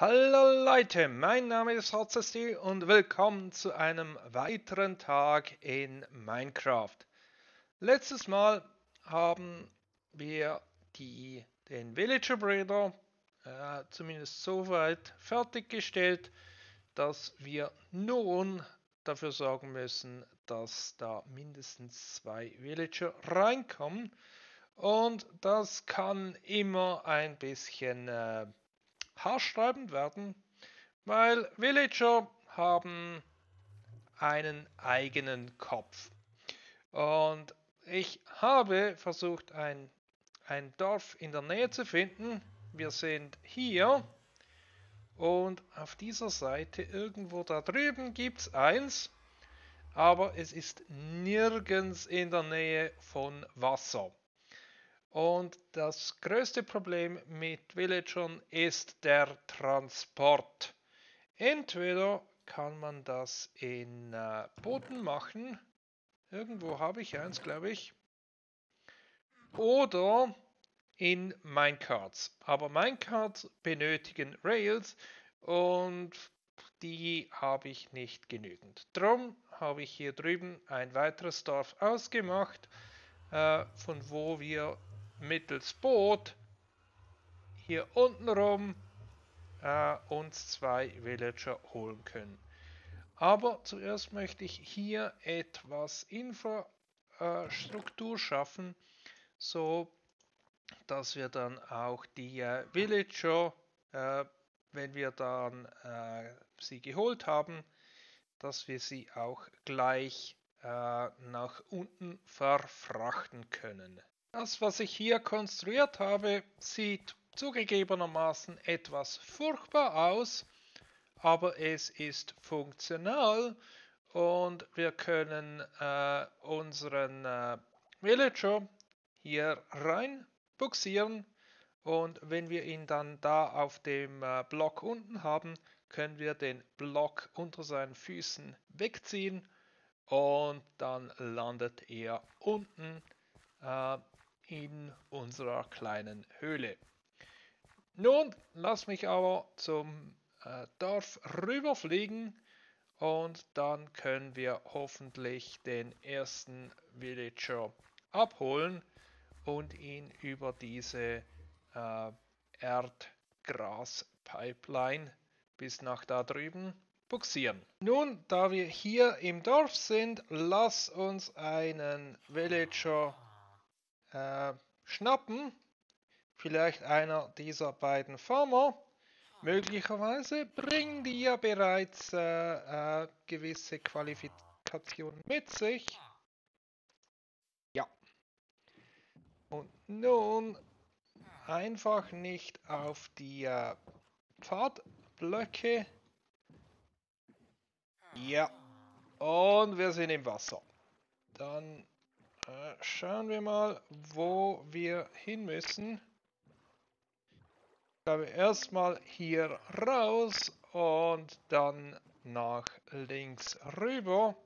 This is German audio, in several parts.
Hallo Leute, mein Name ist HZD und willkommen zu einem weiteren Tag in Minecraft. Letztes Mal haben wir die, den Villager Breeder äh, zumindest so weit fertiggestellt, dass wir nun dafür sorgen müssen, dass da mindestens zwei Villager reinkommen. Und das kann immer ein bisschen äh, haarsträubend werden, weil Villager haben einen eigenen Kopf. Und ich habe versucht, ein, ein Dorf in der Nähe zu finden. Wir sind hier und auf dieser Seite irgendwo da drüben gibt es eins, aber es ist nirgends in der Nähe von Wasser. Und das größte Problem mit Villagern ist der Transport. Entweder kann man das in äh, Booten machen. Irgendwo habe ich eins, glaube ich. Oder in Minecarts. Aber Minecarts benötigen Rails und die habe ich nicht genügend. Darum habe ich hier drüben ein weiteres Dorf ausgemacht, äh, von wo wir mittels Boot hier unten rum äh, uns zwei Villager holen können. Aber zuerst möchte ich hier etwas Infrastruktur schaffen, so dass wir dann auch die äh, Villager, äh, wenn wir dann äh, sie geholt haben, dass wir sie auch gleich äh, nach unten verfrachten können. Das, was ich hier konstruiert habe, sieht zugegebenermaßen etwas furchtbar aus, aber es ist funktional und wir können äh, unseren äh, Villager hier rein buxieren und wenn wir ihn dann da auf dem äh, Block unten haben, können wir den Block unter seinen Füßen wegziehen und dann landet er unten äh, in unserer kleinen Höhle. Nun lass mich aber zum äh, Dorf rüberfliegen und dann können wir hoffentlich den ersten Villager abholen und ihn über diese äh, Erdgras-Pipeline bis nach da drüben buxieren. Nun, da wir hier im Dorf sind, lass uns einen Villager äh, schnappen. Vielleicht einer dieser beiden Farmer. Möglicherweise bringen die ja bereits äh, äh, gewisse Qualifikationen mit sich. Ja. Und nun einfach nicht auf die äh, Pfadblöcke. Ja. Und wir sind im Wasser. Dann äh, schauen wir mal, wo wir hin müssen. Ich glaube erstmal hier raus und dann nach links rüber.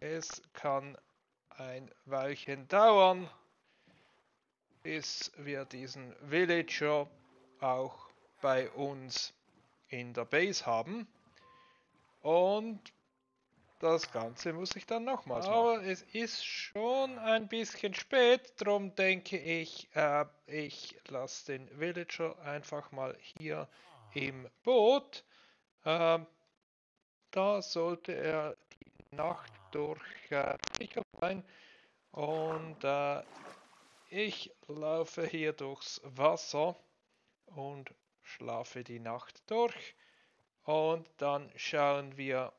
Es kann ein Weilchen dauern, bis wir diesen Villager auch bei uns in der Base haben. Und das Ganze muss ich dann nochmals machen. Aber es ist schon ein bisschen spät, darum denke ich, äh, ich lasse den Villager einfach mal hier im Boot. Äh, da sollte er die Nacht durch äh, sicher sein. Und äh, ich laufe hier durchs Wasser und schlafe die Nacht durch. Und dann schauen wir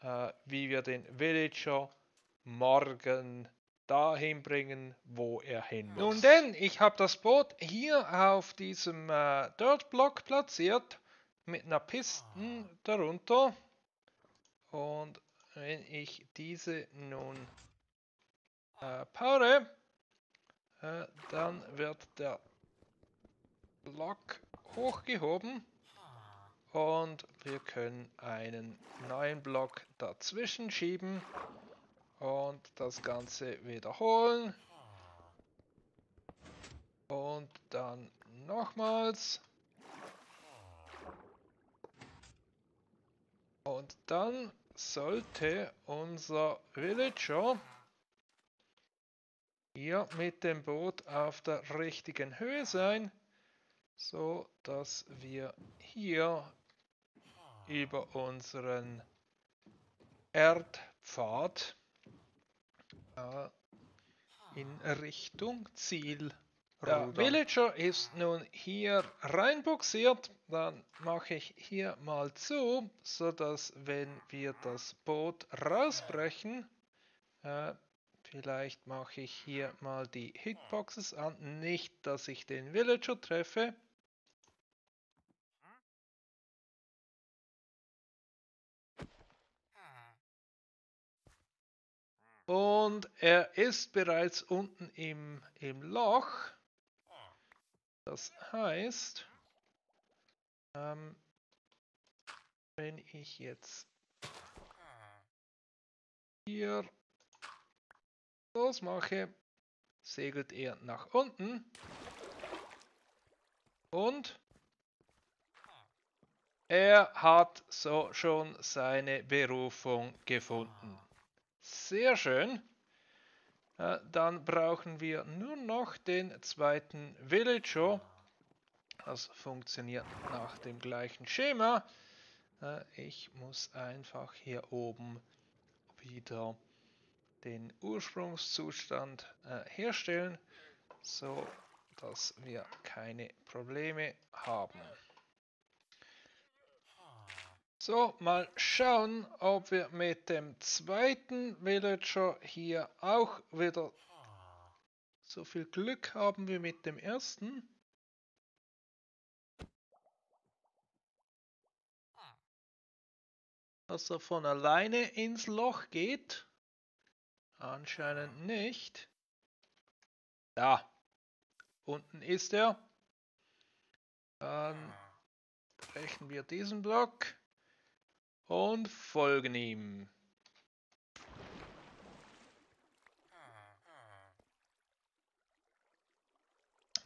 äh, wie wir den Villager morgen dahin bringen, wo er hin muss. Nun denn, ich habe das Boot hier auf diesem äh, Dirtblock platziert mit einer Pisten darunter. Und wenn ich diese nun äh, powere, äh, dann wird der Block hochgehoben und wir können einen neuen Block dazwischen schieben und das Ganze wiederholen. Und dann nochmals. Und dann sollte unser Villager hier mit dem Boot auf der richtigen Höhe sein, so dass wir hier über unseren Erdpfad äh, in Richtung Ziel der Villager ist nun hier reinbuxiert. Dann mache ich hier mal zu, so dass wenn wir das Boot rausbrechen, äh, vielleicht mache ich hier mal die Hitboxes an. Nicht, dass ich den Villager treffe. Und er ist bereits unten im, im Loch. Das heißt, ähm, wenn ich jetzt hier losmache, segelt er nach unten und er hat so schon seine Berufung gefunden. Sehr schön. Äh, dann brauchen wir nur noch den zweiten Villager. Das funktioniert nach dem gleichen Schema. Äh, ich muss einfach hier oben wieder den Ursprungszustand äh, herstellen, so dass wir keine Probleme haben. So, mal schauen, ob wir mit dem zweiten Villager hier auch wieder so viel Glück haben wie mit dem ersten. Dass er von alleine ins Loch geht. Anscheinend nicht. Da. Unten ist er. Dann brechen wir diesen Block und folgen ihm.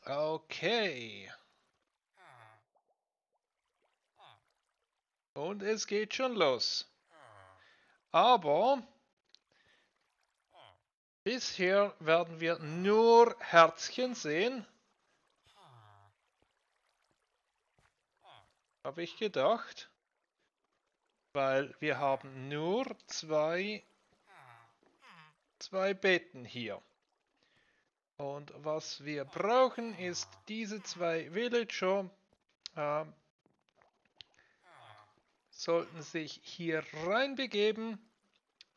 Okay. Und es geht schon los. Aber bisher werden wir nur Herzchen sehen. Habe ich gedacht weil wir haben nur zwei, zwei Betten hier. Und was wir brauchen ist diese zwei Villager äh, sollten sich hier reinbegeben,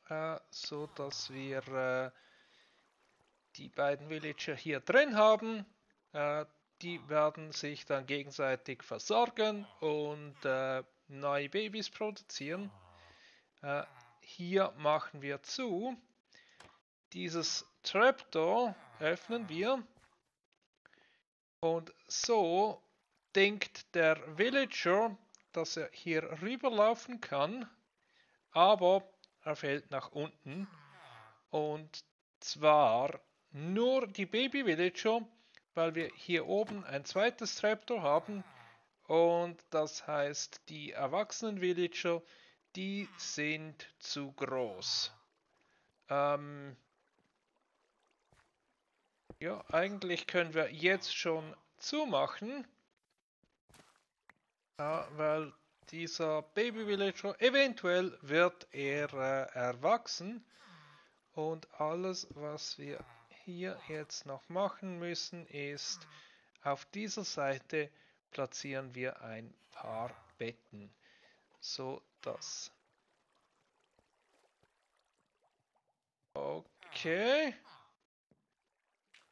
äh, so dass wir äh, die beiden Villager hier drin haben. Äh, die werden sich dann gegenseitig versorgen und äh, neue Babys produzieren. Äh, hier machen wir zu. Dieses Trapdoor öffnen wir. Und so denkt der Villager, dass er hier rüberlaufen kann, aber er fällt nach unten. Und zwar nur die Baby Villager, weil wir hier oben ein zweites Trapdoor haben und das heißt, die erwachsenen Villager, die sind zu groß. Ähm ja, eigentlich können wir jetzt schon zumachen. Ja, weil dieser Baby Villager, eventuell wird er äh, erwachsen. Und alles, was wir hier jetzt noch machen müssen, ist auf dieser Seite platzieren wir ein paar Betten, so dass Okay.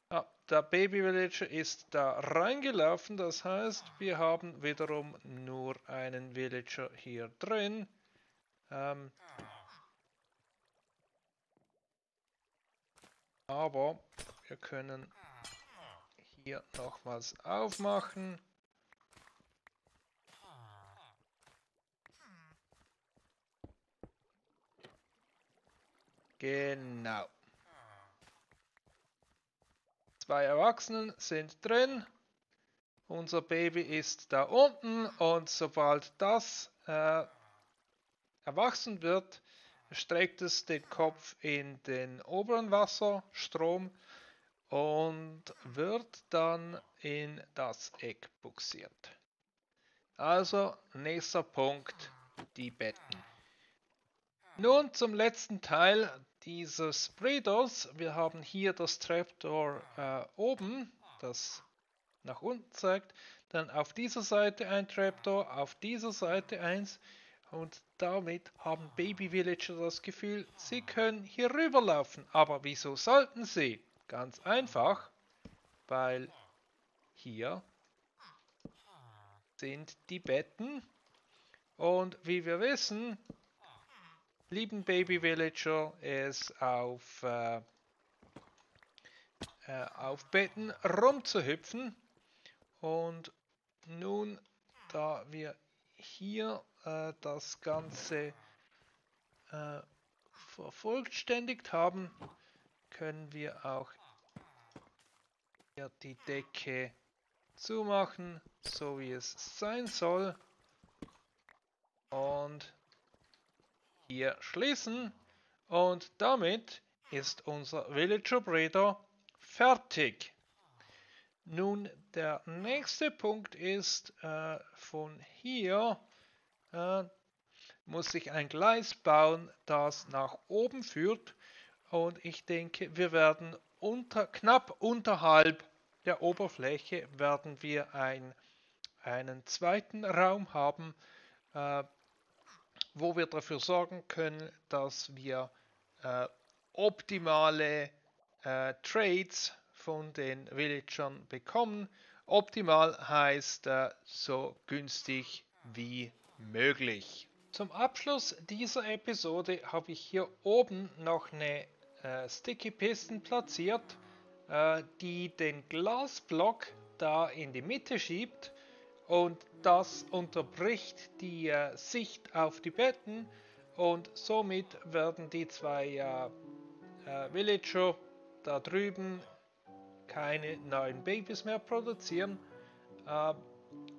Ah, der Baby Villager ist da reingelaufen, das heißt, wir haben wiederum nur einen Villager hier drin. Ähm, aber wir können hier nochmals aufmachen. Genau. Zwei Erwachsenen sind drin. Unser Baby ist da unten und sobald das äh, erwachsen wird, streckt es den Kopf in den oberen Wasserstrom und wird dann in das Eck buxiert. Also nächster Punkt, die Betten. Nun zum letzten Teil dieses Breeders. Wir haben hier das Trapdoor äh, oben, das nach unten zeigt. Dann auf dieser Seite ein Trapdoor, auf dieser Seite eins. Und damit haben Baby Villager das Gefühl, sie können hier rüberlaufen. Aber wieso sollten sie? Ganz einfach, weil hier sind die Betten. Und wie wir wissen, lieben Baby Villager es auf, äh, äh, auf Betten rumzuhüpfen. Und nun, da wir hier äh, das Ganze äh, vervollständigt haben, können wir auch hier die Decke zumachen, so wie es sein soll. Und hier schließen. Und damit ist unser Villager Breeder fertig. Nun, der nächste Punkt ist, äh, von hier äh, muss ich ein Gleis bauen, das nach oben führt. Und ich denke, wir werden unter, knapp unterhalb der Oberfläche werden wir ein, einen zweiten Raum haben, äh, wo wir dafür sorgen können, dass wir äh, optimale äh, Trades von den Villagern bekommen. Optimal heißt äh, so günstig wie möglich. Zum Abschluss dieser Episode habe ich hier oben noch eine äh, Sticky Piston platziert, äh, die den Glasblock da in die Mitte schiebt und das unterbricht die äh, Sicht auf die Betten und somit werden die zwei äh, äh, Villager da drüben keine neuen Babys mehr produzieren äh,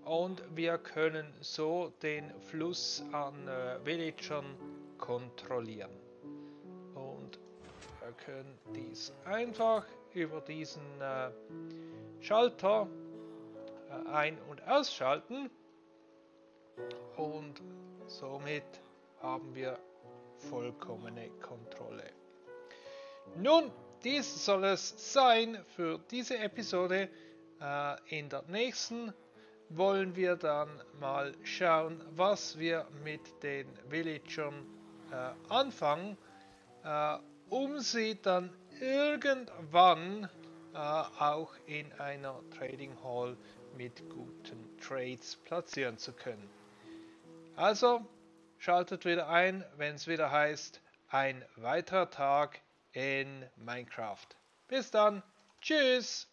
und wir können so den Fluss an äh, Villagern kontrollieren. Und wir können dies einfach über diesen äh, Schalter äh, ein- und ausschalten und somit haben wir vollkommene Kontrolle. Nun, dies soll es sein für diese Episode. Äh, in der nächsten wollen wir dann mal schauen, was wir mit den Villagern äh, anfangen, äh, um sie dann irgendwann auch in einer Trading Hall mit guten Trades platzieren zu können. Also schaltet wieder ein, wenn es wieder heißt, ein weiterer Tag in Minecraft. Bis dann, tschüss!